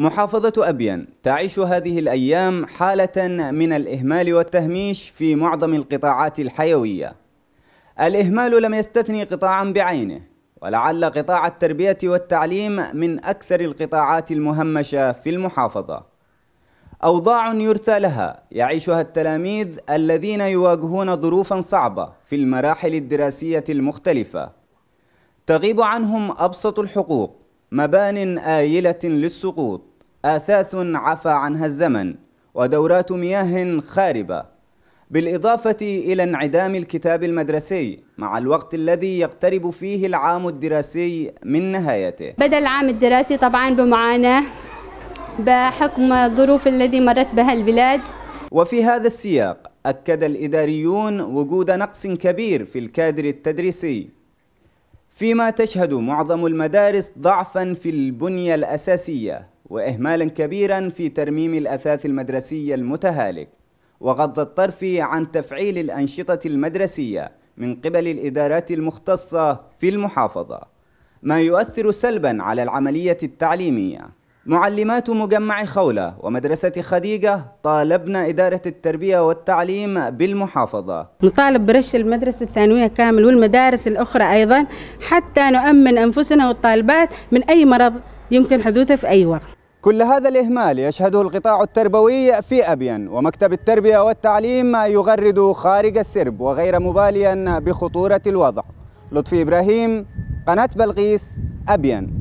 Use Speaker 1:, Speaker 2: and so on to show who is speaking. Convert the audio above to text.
Speaker 1: محافظة أبين تعيش هذه الأيام حالة من الإهمال والتهميش في معظم القطاعات الحيوية. الإهمال لم يستثني قطاعا بعينه ولعل قطاع التربية والتعليم من أكثر القطاعات المهمشة في المحافظة. أوضاع يرثى لها يعيشها التلاميذ الذين يواجهون ظروفا صعبة في المراحل الدراسية المختلفة. تغيب عنهم أبسط الحقوق مبان آيلة للسقوط. آثاث عفى عنها الزمن ودورات مياه خاربة بالإضافة إلى انعدام الكتاب المدرسي مع الوقت الذي يقترب فيه العام الدراسي من نهايته.
Speaker 2: بدأ العام الدراسي طبعا بمعاناة بحكم الظروف التي مرت بها البلاد.
Speaker 1: وفي هذا السياق أكد الإداريون وجود نقص كبير في الكادر التدريسي فيما تشهد معظم المدارس ضعفا في البنية الأساسية. وإهمالا كبيرا في ترميم الأثاث المدرسي المتهالك وغض الطرف عن تفعيل الأنشطة المدرسية من قبل الإدارات المختصة في المحافظة ما يؤثر سلبا على العملية التعليمية. معلمات مجمع خولة ومدرسة خديجة طالبن إدارة التربية والتعليم بالمحافظة.
Speaker 3: نطالب برش المدرسة الثانوية كامل والمدارس الأخرى أيضا حتى نؤمن أنفسنا والطالبات من أي مرض يمكن حدوثه في أي وقت.
Speaker 1: كل هذا الإهمال يشهده القطاع التربوي في أبين ومكتب التربية والتعليم يغرد خارج السرب وغير مباليا بخطورة الوضع. لطفي إبراهيم قناة بلقيس أبين.